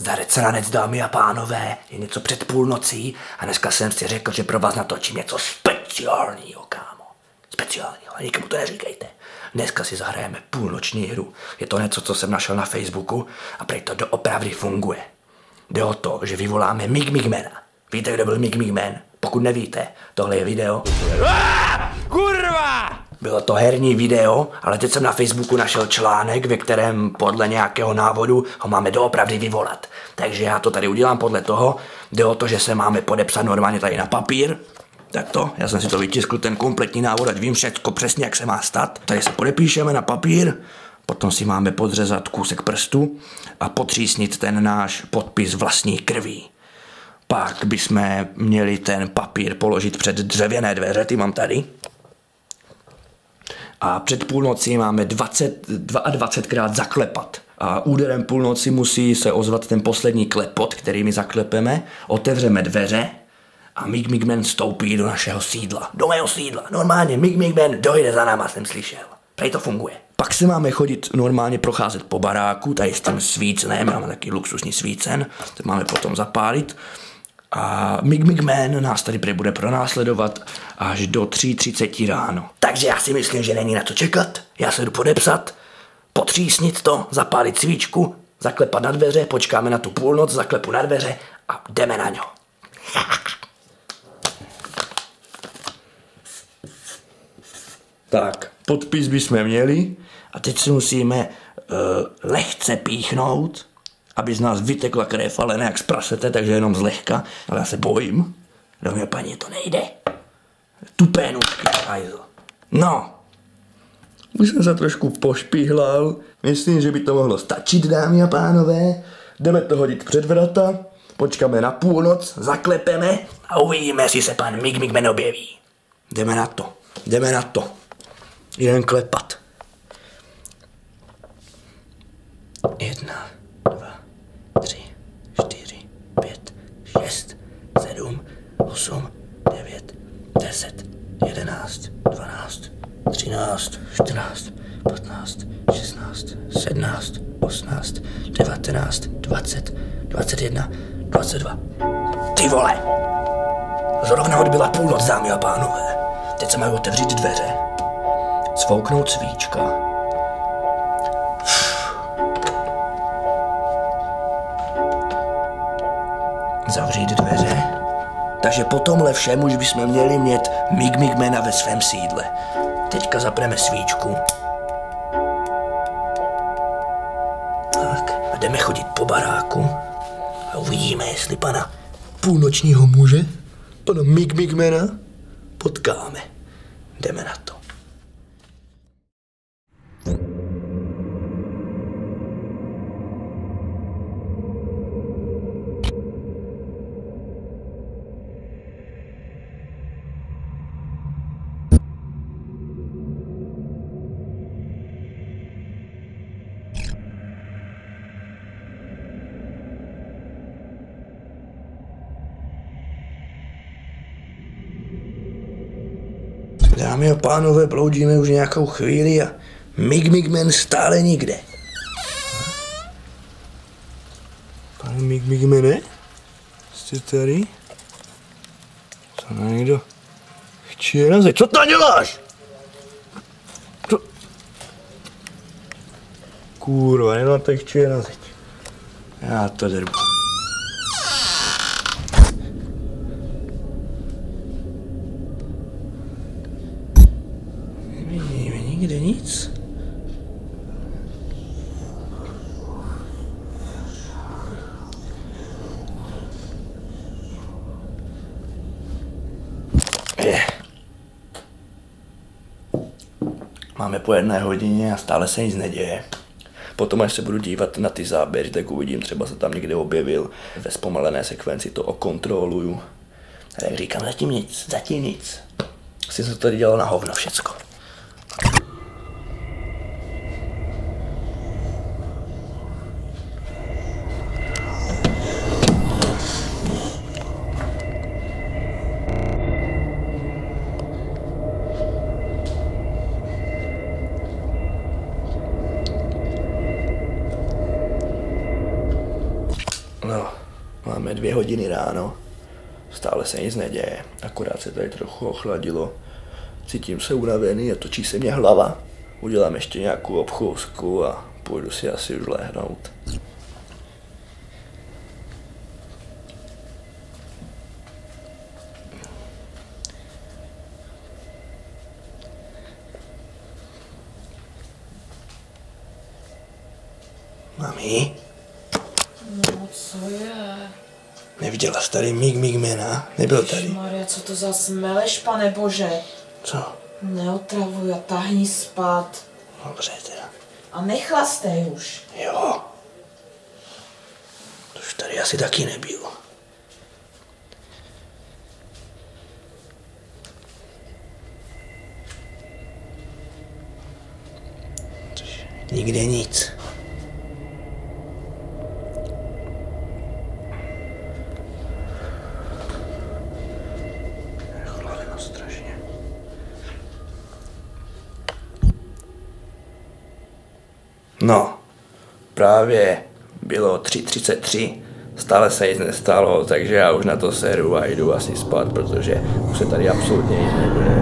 Zarecranec, dámy a pánové, je něco před půlnocí a dneska jsem si řekl, že pro vás natočím něco speciálního, kámo. Speciálního, a nikomu to neříkejte. Dneska si zahrajeme půlnoční hru. Je to něco, co jsem našel na Facebooku a prý to doopravdy funguje. Jde o to, že vyvoláme Mig Migmana. Víte, kdo byl Mig Migman? Pokud nevíte, tohle je video. Kurva! Bylo to herní video, ale teď jsem na Facebooku našel článek, ve kterém podle nějakého návodu ho máme doopravdy vyvolat. Takže já to tady udělám podle toho. Jde o to, že se máme podepsat normálně tady na papír. Tak to, já jsem si to vytiskl, ten kompletní návod, ať vím všechno přesně, jak se má stát. Tady se podepíšeme na papír, potom si máme podřezat kousek prstu a potřísnit ten náš podpis vlastní krví. Pak bychom měli ten papír položit před dřevěné dveře, ty mám tady. A před půlnocí máme 20, 22krát zaklepat. A úderem půlnoci musí se ozvat ten poslední klepot, který my zaklepeme. Otevřeme dveře a Mig Migman stoupí do našeho sídla. Do mého sídla. Normálně Mig Migman dojde za náma, jsem slyšel. Prej to funguje. Pak se máme chodit normálně procházet po baráku, tady s tím svícnem, máme taky luxusní svícen, to máme potom zapálit. A Mig Mig Man nás tady prý bude pronásledovat až do 3.30 ráno. Takže já si myslím, že není na to čekat. Já se jdu podepsat, potřísnit to, zapálit svíčku, zaklepat na dveře, počkáme na tu půlnoc, zaklepu na dveře a jdeme na ňo. tak, podpis bychom měli a teď si musíme uh, lehce píchnout, aby z nás vytekla krev, ale ne jak z prasete, takže jenom zlehka, ale já se bojím. Dámy a paní, to nejde. Tupé nůžky, hajzl. No, už jsem se trošku pošpihlal. Myslím, že by to mohlo stačit, dámy a pánové. Jdeme to hodit před vrata, počkáme na půlnoc, zaklepeme a uvidíme, jestli se pan Mig Migman objeví. Jdeme na to, jdeme na to. Jen klepat. Jedna, dva, tři, čtyři, pět, šest, sedm, osm, devět, deset, jedenáct, dvanáct, třináct, čtrnáct, patnáct, šestnáct, sedmnáct, osmnáct, devatenáct, dvacet, dvacet jedna, dvacet dva. Ty vole! Zrovna odbyla půlnoc, dámy a pánové. Teď se mají otevřít dveře, svouknout svíčka, zavřít dveře. Takže po tomhle všem už bychom měli mít Mig Migmana ve svém sídle. Teďka zapneme svíčku. Tak a jdeme chodit po baráku a uvidíme, jestli pana půlnočního muže, pana Mig Migmana, potkáme. Jdeme na to. Dámy a pánové, bloudíme už nějakou chvíli a Mig Migman stále nikde. Pane Mig Migmane? Jste tady? Co na někdo chčije na zeď? Co tam děláš? Co? Kurva, jenom tak chčije na zeď. Já to drbu. Nikde nic. Máme po jedné hodině a stále se nic neděje. Potom, až se budu dívat na ty záběry, tak uvidím, třeba se tam někde objevil. Ve zpomalené sekvenci to okontroluju. A jak říkám, zatím nic, zatím nic. Asi se to tady dělalo na hovno všecko. Máme dvě hodiny ráno. Stále se nic neděje, akorát se tady trochu ochladilo. Cítím se unavený a točí se mě hlava. Udělám ještě nějakou obchůzku a půjdu si asi už lehnout. Mami, No, co je? Neviděla jsi tady Mig Migmana? Nebyl tady. Maria, co to za smeleš, pane bože? Co? Neotravuj a tahni spát. Dobře teda. A nechlastej už. Jo. To už tady asi taky nebyl. Což Nikde nic. No, právě bylo 3.33, stále se nic nestalo, takže já už na to seru a jdu asi spát, protože už se tady absolutně nic nebude.